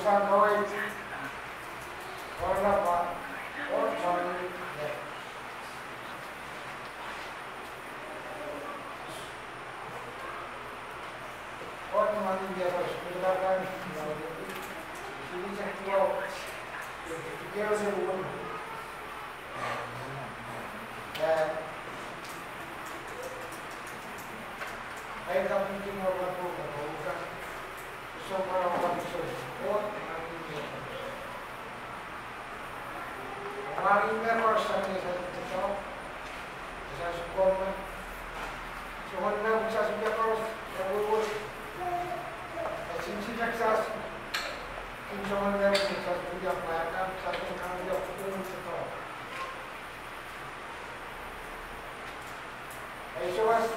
Musa Noy, Warna Marine Correspondente Educação, já ik forma. Se eu não me chasse minha voz, eu vou hoje. É sentir que chasse. Que se eu não me chasse minha praia, cá, me chasse minha ik se eu acho,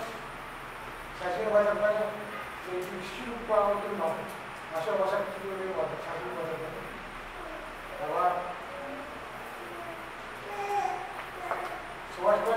do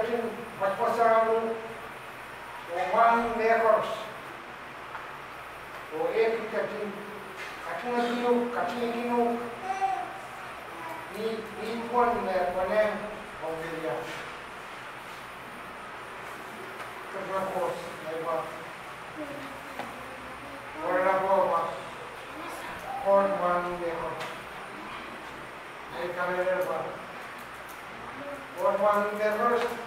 getting पचपन वन लेकर्स तो एक cutting cutting kilo cutting kilo नी नी पर ने बने और दिया कटरा कोर्स नहीं बात वर्णा को बस कौन मान देखो नहीं करेगा बात कौन मान देखो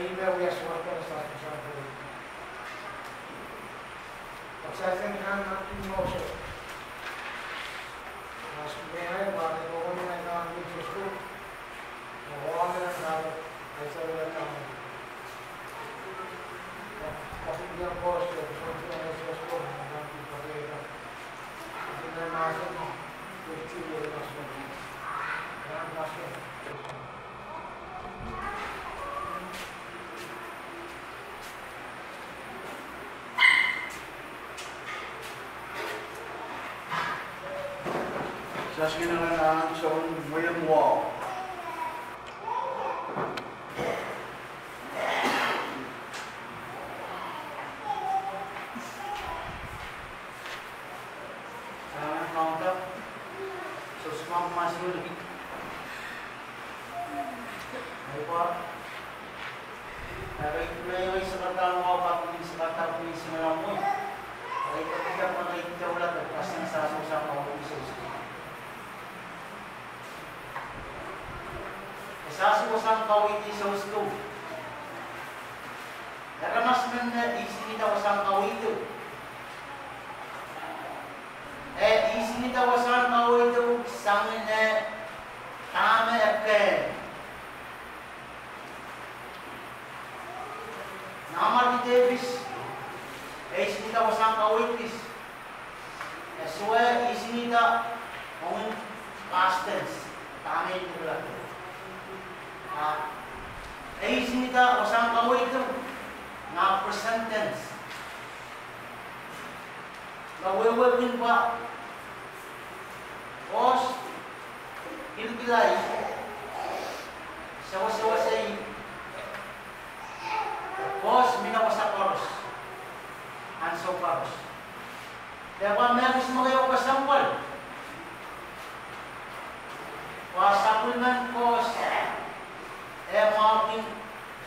ahí me voy a sumar con estas personas. O sea, es en gran último ocho. Las primeras, vale, luego me mandaban muchos tú. Me voy a ver el lado, ahí se ve el cambio. Casi un día en bosque, pues son todas de pasión. just get in an arm, wall. Sa susah kau ini Yesus tu. Karena mas menda di sini tahu sang kau itu. Eh di sini tahu sang kau itu sang ne tame akke. Nama di Davis eh 에이십니다. 오상 가오이등 나 percentage na wewebin ba os ilbilay sewa sewa say os minawasa koros and so koros Dewa meris mo kayo kasampal. Pasampal man ko.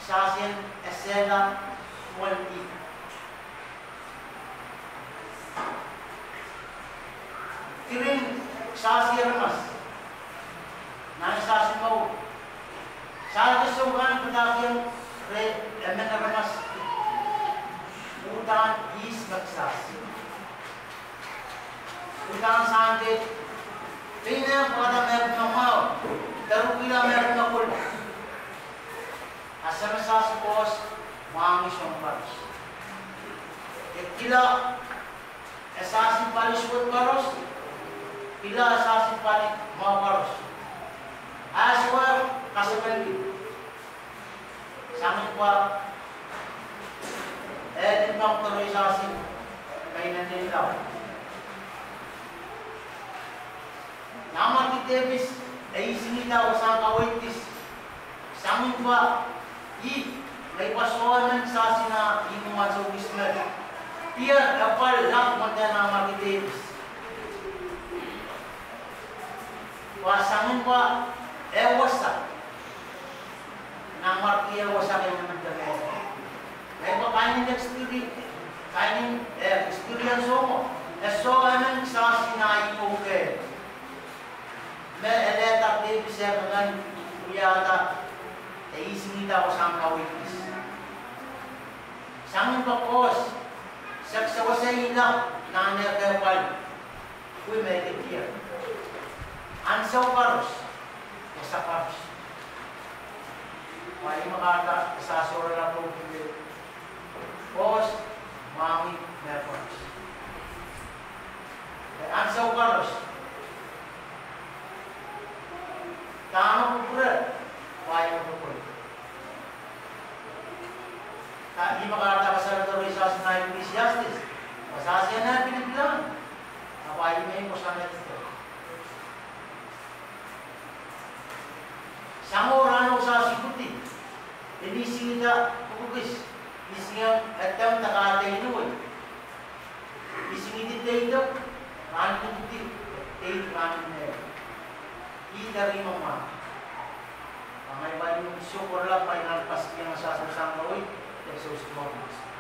الشاصن السادة والإثم Kirim sasi remas, naik sasi mau. Sasi sungkan pendakian re emen mas, Utan is maksasi. Utan sangat. Pina pada mereka mau, terukila merk kulit. Darukila meron ng kul. Asa sa pos, mangi siyang paros. Kila esasin paris buat paros, kila esasin paris mau paros. Aswa kasabali. Samin pa, eh, di ba ko tuloy esasin, kay nandilaw. Nama ki Davis, ay sinita ko sa. Samin pa, i, may pasoanan sa sina inuman sa wismer. Pia kapal lang manda nama ki Davis. Wasangan pa, ewasa. Namar ki ewasa kayo naman dami. May pa kainin experience, kainin eh, experience mo. Esoanan sa sina inuke. May eleta Davis ya dengan kuyata e isinita ko sa kawitis. Sangin pa kos, saksawa sa ilang na nergapal, kuy may tikiya. Ansaw paros, sa paros. May makata, sa sura na po, kos, mami, nervous. Ansaw paros, Tama po pura, kaya mo po. Ta di makakata ka sa. Rizal na Ecclesiastes. Masasya na pinagbilangan. Kapaya mo yung kusama dito. Samo rano sa sikuti. Hindi sila pupugis. Isingam atam takatay nuwi. Isingiti tayo. Mani puti. Tayo mani na dari mama. Ang iba yung syukur lang pa yung pas yung sasasang gawin. Jesus Christ.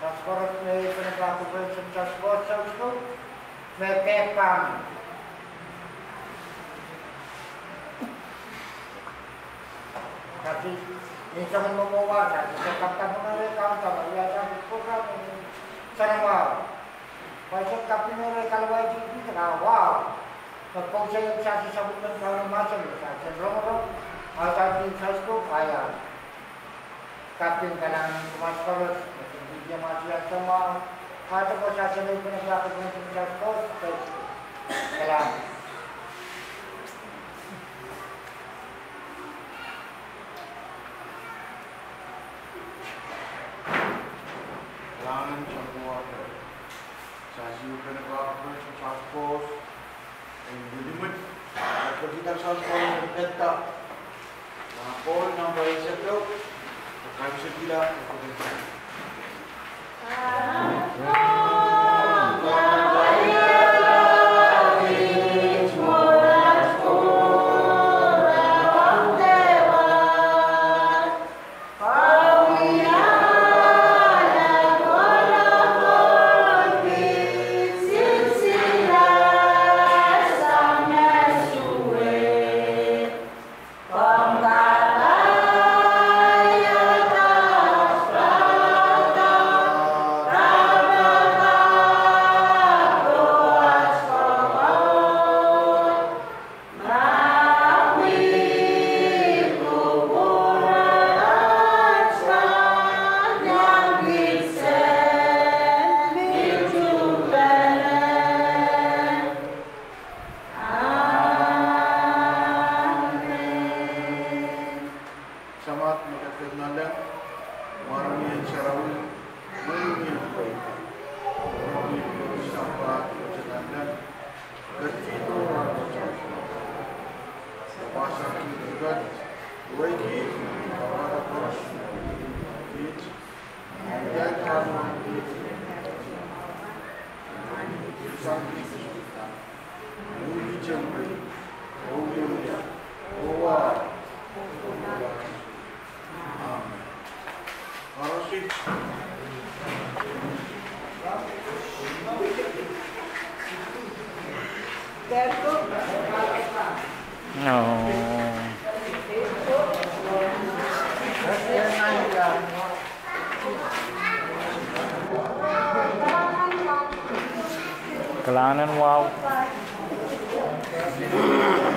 Σας χωρίζουμε, είπε να πάω το πρόβλημα, σας χωρίζουμε, σας χωρίζουμε, με πέφτανε. tapi minsan mo mo wala, minsan kapta mo na rin kaon ka, wala sa program, sarang wow. Pwede kapta mo rin kalaway dito, saka wow. Pagpawsa yung sasi sa bukod ka ng masal, sa sarong Masa di Facebook kaya kapin ka lang kumasparos, hindi niya masiya sa mga kato ko sa sanay ko na sa akin ng Facebook, Facebook. Kailangan. tak Mahapun nombor baik siapa? Kami sedih lah. January O wow. Mm-hmm.